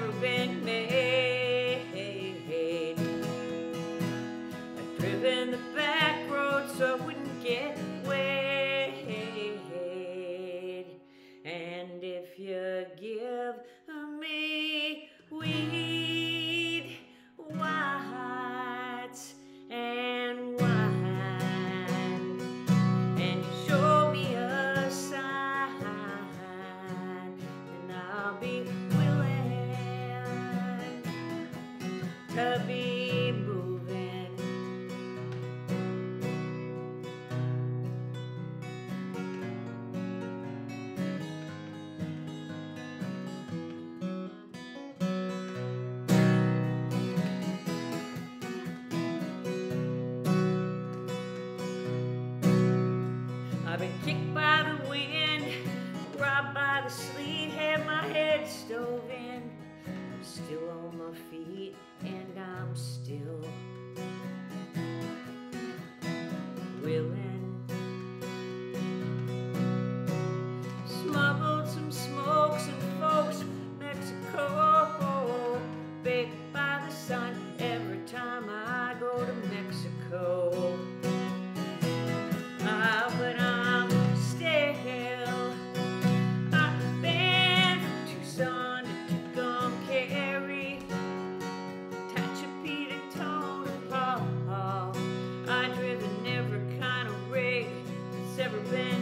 ever be moving. I've been kicked by the wind, robbed by the sleet, had my head stove in. Still on my feet, echo. I still. I've been and Paul. I've driven every kind of rig that's ever been.